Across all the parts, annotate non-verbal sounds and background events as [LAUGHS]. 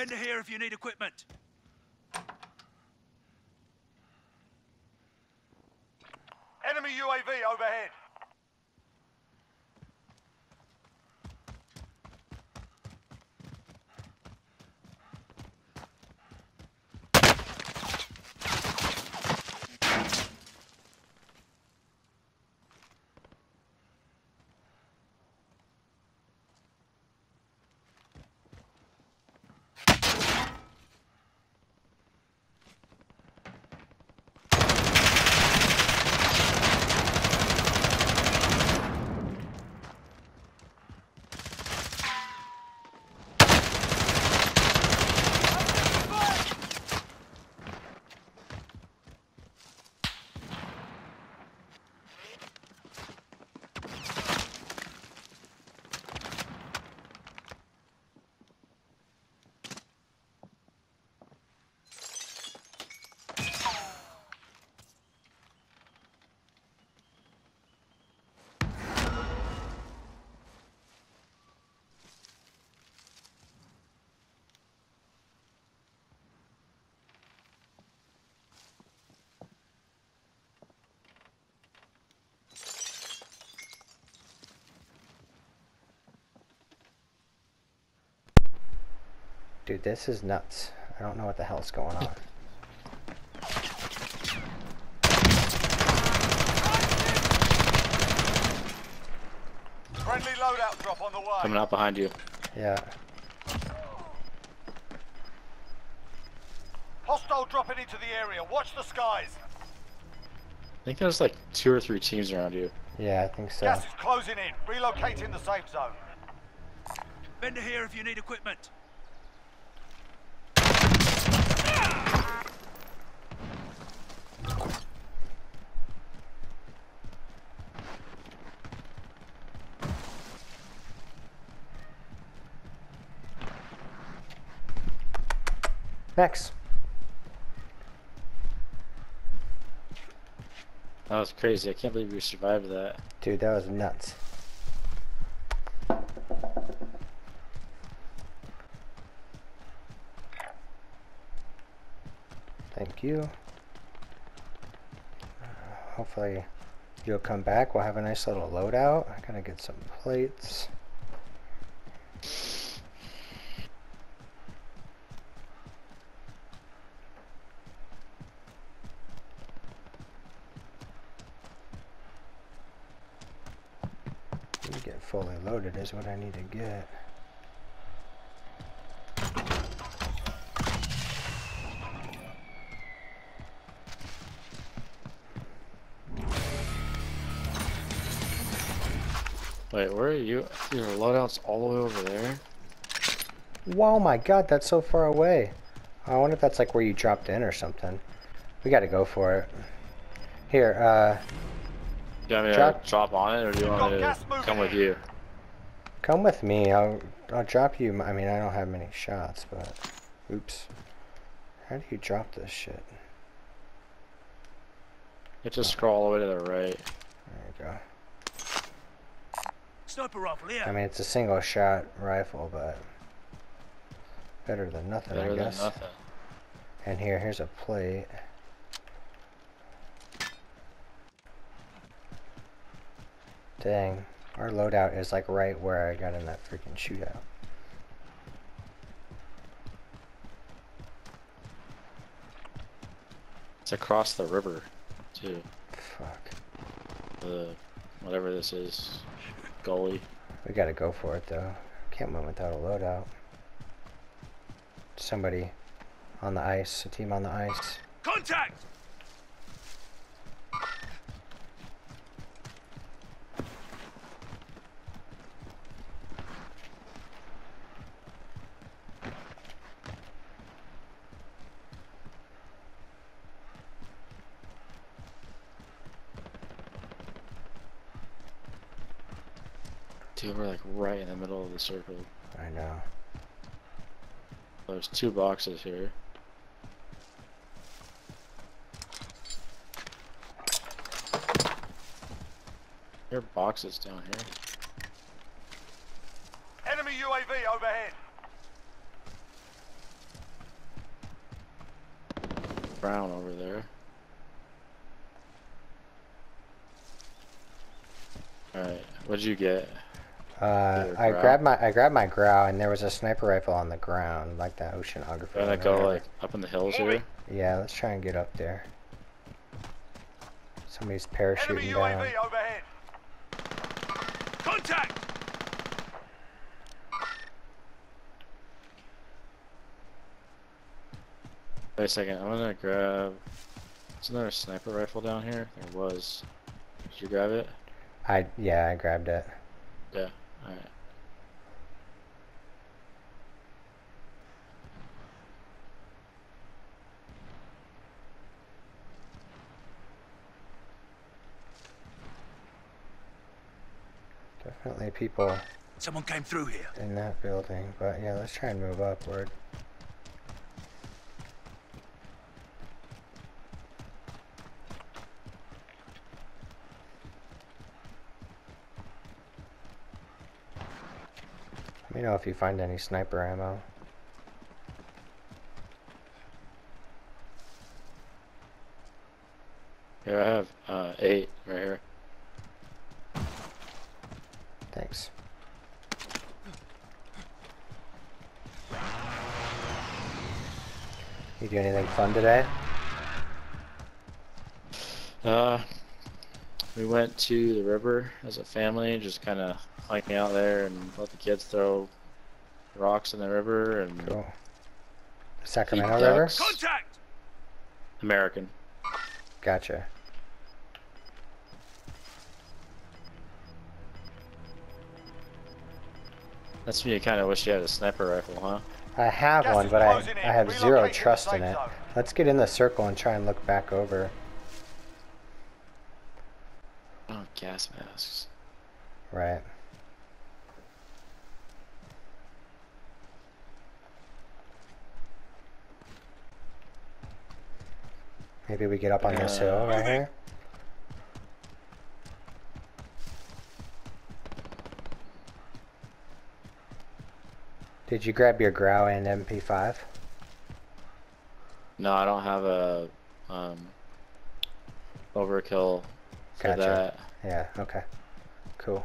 Bender here if you need equipment. Enemy UAV overhead. Dude, this is nuts. I don't know what the hell's going on. Friendly loadout drop on the way. Coming out behind you. Yeah. Hostile dropping into the area. Watch the skies. I think there's like two or three teams around you. Yeah, I think so. Gas is closing in. Relocating the safe zone. Bender here if you need equipment. Max. That was crazy. I can't believe we survived that. Dude, that was nuts. Thank you. Uh, hopefully you'll come back. We'll have a nice little loadout. I gotta get some plates. Fully loaded is what I need to get. Wait, where are you? Your loadout's all the way over there? Wow, my god, that's so far away. I wonder if that's like where you dropped in or something. We gotta go for it. Here, uh, Do you want me Drop- to drop on it or do you want me to come with you? come with me. I'll, I'll drop you. I mean, I don't have many shots, but... Oops. How do you drop this shit? You just scroll all the way to the right. There you go. Sniper rifle here. I mean, it's a single shot rifle, but... Better than nothing, Better I than guess. nothing. And here, here's a plate. Dang. Our loadout is like right where I got in that freaking shootout. It's across the river, too. Fuck. The whatever this is, gully. We gotta go for it though. Can't win without a loadout. Somebody on the ice, a team on the ice. Contact! Dude, we're like right in the middle of the circle. I know. There's two boxes here. There are boxes down here. Enemy UAV overhead. Brown over there. Alright, what'd you get? Uh, I growl. grabbed my I grabbed my growl and there was a sniper rifle on the ground, like that oceanographer. Gotta one or go whatever. like up in the hills Moving. here. Yeah, let's try and get up there. Somebody's Enemy parachuting down. UAV overhead. Contact! Wait a second, I'm gonna grab. There's another sniper rifle down here. There was. Did you grab it? I yeah, I grabbed it. Yeah. Alright. Definitely people Someone came through here. in that building, but yeah, let's try and move upward. Me know if you find any sniper ammo. Here I have uh, eight right here. Thanks. You do anything fun today? Uh, we went to the river as a family, just kind of hanging out there and let the kids throw rocks in the river and Cool. Sacramento Feed River? Contact! American. Gotcha. That's when you kind of wish you had a sniper rifle, huh? I have Gas one, but I. I have zero trust in it. zone. Let's get in the circle and try and look back over. Oh, gas masks. Right. Maybe we get up on this hill Uh, right here. Did you grab your Grau and MP5? No, I don't have a um, overkill for Gotcha. that. Yeah, okay. Cool.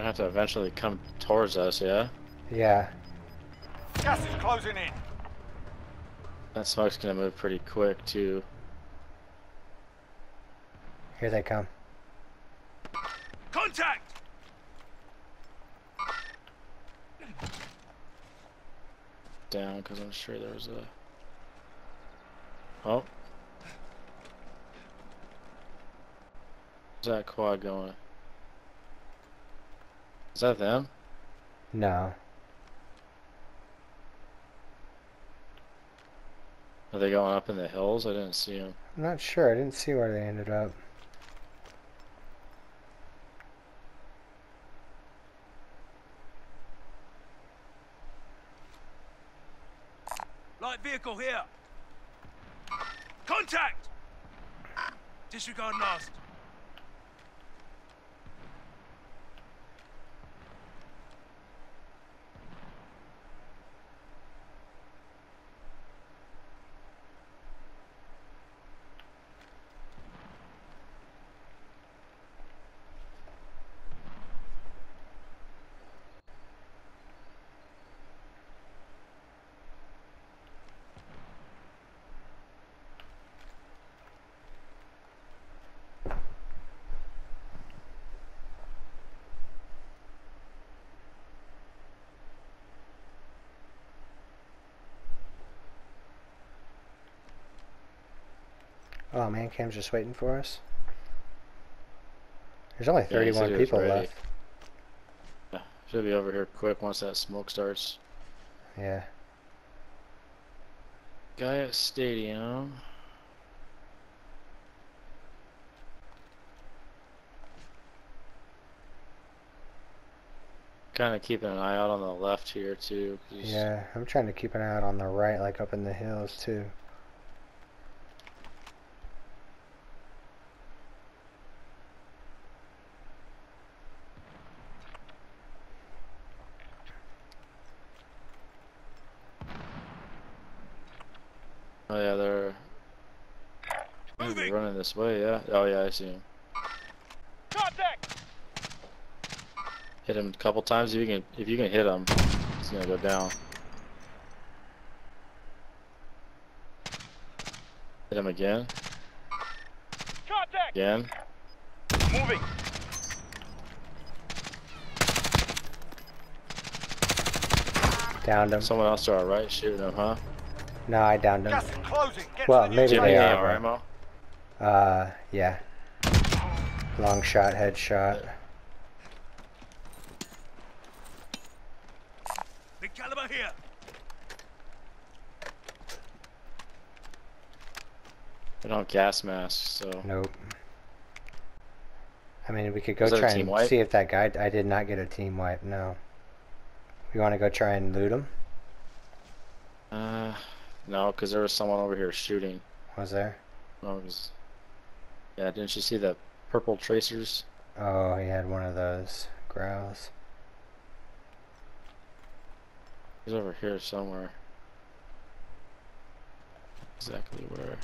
Gonna have to eventually come towards us, yeah? Yeah, Gas is closing in. That smoke's gonna move pretty quick too. here they come. Contact! Down, because I'm sure there was a. Oh. Where's that quad going? Is that them? No. Are they going up in the hills? I didn't see them. I'm not sure. I didn't see where they ended up. Oh, man cam's just waiting for us. There's only Yeah, he said 31 he was people left. Yeah, should be over here quick once that smoke starts. Yeah. Guy at stadium. Kind of keeping an eye out on the left here too. Yeah, I'm trying to keep an eye out on the right, like up in the hills too. Oh yeah, they're maybe Moving. running this way. Yeah. Oh yeah, I see him. Contact! Hit him a couple times. If you can, if you can hit him, he's gonna go down. Hit him again. Contact! Again. Moving! Downed him. Someone else to our right shooting him, huh? No, I downed him. Gas is closing. Get Well, maybe new Do you they are, any zone. but- ammo? Uh, yeah. Long shot, headshot. Big caliber here. We don't have gas masks, so Nope. I mean, we could go Was that a try and wipe? see if that guy. I did not get a team wipe. No. You want to go try and loot him? No, because there was someone over here shooting. Was there? It was, yeah, didn't you see the purple tracers? Oh, he had one of those growls. He's over here somewhere. Exactly where?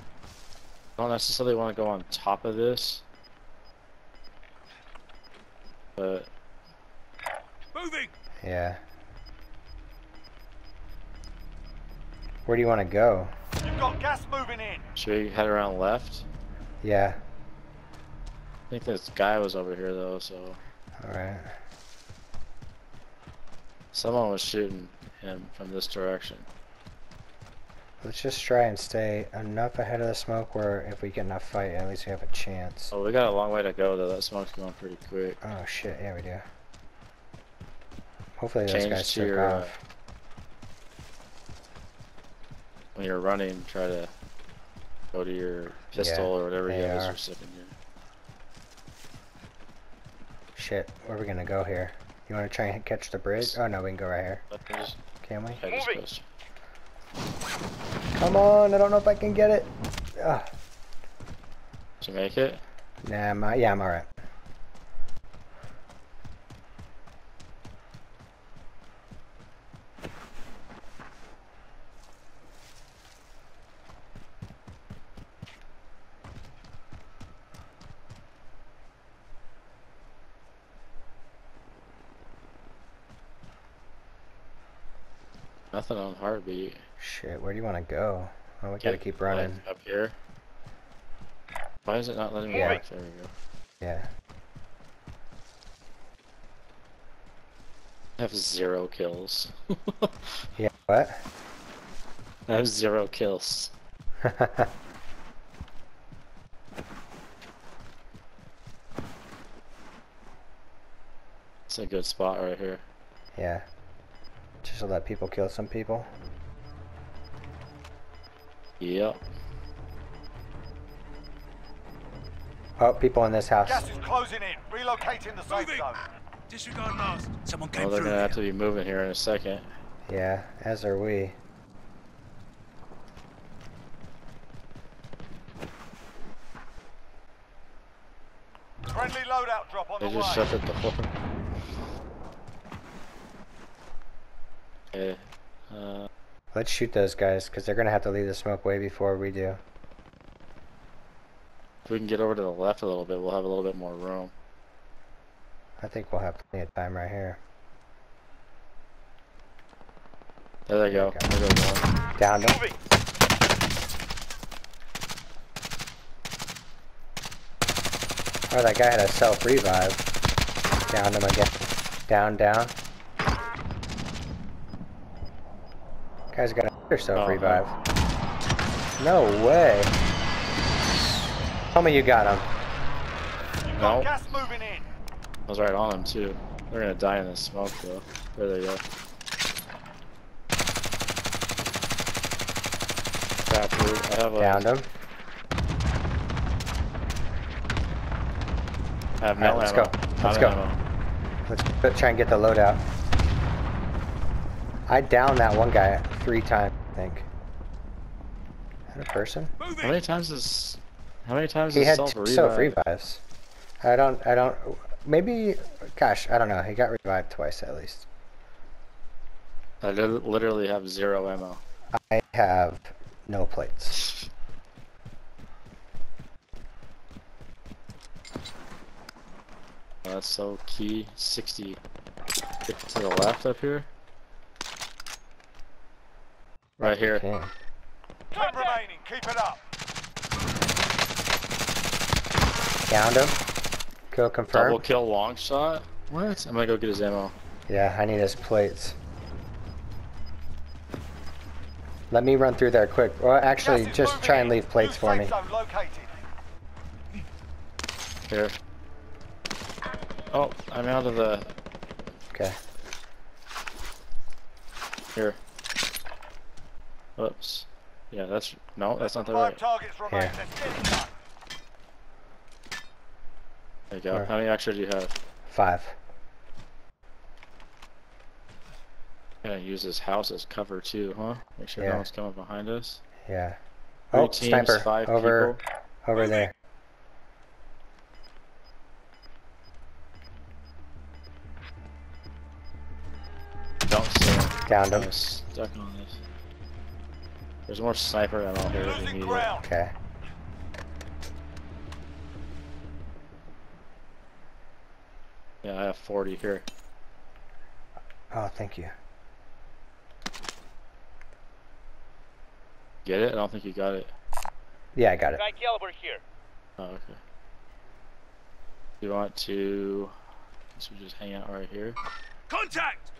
I don't necessarily want to go on top of this, but Moving. Yeah. Where do you want to go? You've got gas moving in. should we head around left? Yeah. I think this guy was over here though, so All right. someone was shooting him from this direction. Let's just try and stay enough ahead of the smoke where if we get enough fight, at least we have a chance. Oh, we got a long way to go though. That smoke's going pretty quick. Oh shit, yeah we do. Hopefully those Change guys to took your, uh, off. When you're running, try to go to your pistol Yeah, or whatever you guys AR. are sipping here. Shit, where are we gonna go here? You want to try and catch the bridge? Oh no, we can go right here. Just- Can we? I just Moving. goes- Come on, I don't know if I can get it. Ugh. Did you make it? Nah, I'm, uh, yeah, I'm alright. Nothing on heartbeat. Shit, where do you want to go? Oh, we gotta keep running. up here. Why is it not letting me Yeah. There we go. Yeah. I have zero kills. [LAUGHS] Yeah, what? I have zero kills. [LAUGHS] It's a good spot right here. yeah. Just to let people kill some people. Yep. Oh, people in this house. Gas is closing in. Relocating the safe Moving. zone. Disregard last. Someone came Well, they're gonna have to be moving here in a second. Yeah, as are we. Friendly loadout drop on They the just way. shut the door. Okay. Uh, Let's shoot those guys, because they're gonna have to leave the smoke way before we do. if we can get over to the left a little bit, we'll have a little bit more room. I think we'll have plenty of time right here. There they go. Okay. There goes one. Downed him. Moving. Oh, that guy had a self revive. Downed him again. Down, down. Guy's got another self oh, revive. No way. Tell me you got him. You've got No. gas moving in. I was right on them too. They're gonna die in the smoke though. There they go. Crap, dude. I have a. Downed him. I have no Alright, let's ammo. go. Not Let's go. ammo. Let's try and get the loadout. I downed that one guy three times, I think. Is that a person? How many times is? How many times He is had self two self revives. I don't. I don't. Maybe. Gosh, I don't know. He got revived twice at least. I literally have zero ammo. I have no plates. [LAUGHS] That's so key. 60. Get to the left up here. Right here. Okay. Ten remaining. Keep it up. Downed him. Kill confirmed. Double kill long shot. What? I'm gonna go get his ammo. Yeah, I need his plates. Let me run through there quick. Or actually, Gas just moving try and leave plates for me. Here. Oh, I'm out of the. Okay. Here. Oops. Yeah, that's. No, that's not the Five right. targets remain. Here. Let's get it done. There you go. Where? How many extra do you have? Five. Gonna use this house as cover too, huh? Make sure Yeah. no one's coming behind us. Yeah. Three Oh, teams, sniper. five over, people. over there. Don't see him. Downed him. I'm stuck on this. There's more sniper ammo here if you Losing need it. ground. Okay. Yeah, I have 40 here. Oh, thank you. Get it? I don't think you got it. Yeah, I got it. Guy caliber here. Oh, okay. You want to... Guess we just hang out right here. Contact!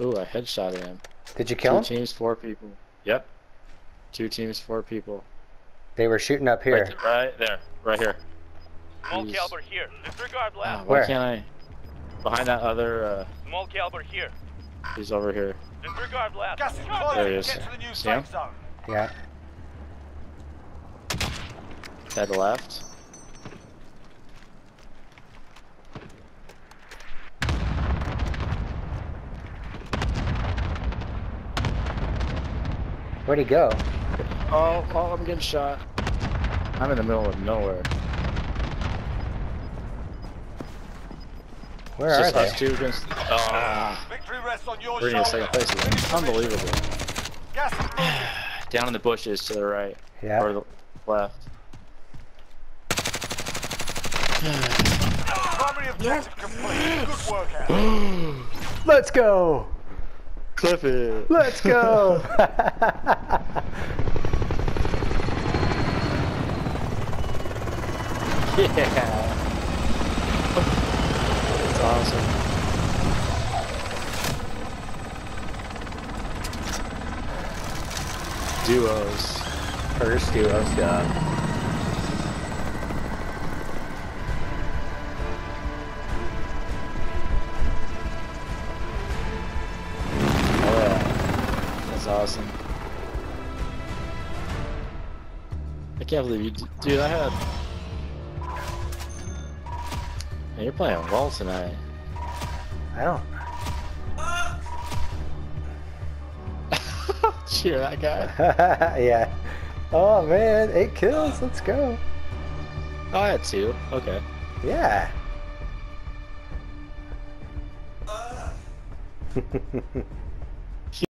Ooh, I headshot him. Did you kill Two him? teams, four people. Yep. Two teams, four people. They were shooting up Right, here. th- right there. Right here. Small He's- caliber here. Disregard Ah, left. why Where? can't I... Behind that other, uh... Small caliber here. He's over here. Disregard left. Gas is There closing. he is. Get to the new See him? safe zone. Yeah. Head left. Where'd he go? Oh, oh, I'm getting shot. I'm in the middle of nowhere. Where It's are just they? us two against... Ah, Victory rests on your we're in shoulders. second place again. Finish the mission. Unbelievable. Gas is moving. [SIGHS] Down in the bushes to the right. Yeah. Or the left. Primary objective complete. Good work, [GASPS] Let's go! It! Let's go! [LAUGHS] Yeah. That's awesome. Duos. First duos, stuff. Can't believe you, d- dude. I had. Man, you're playing well tonight. I don't. [LAUGHS] Cheer that guy. [LAUGHS] yeah. Oh man, eight kills. Let's go. Oh, I had two. Okay. Yeah. [LAUGHS]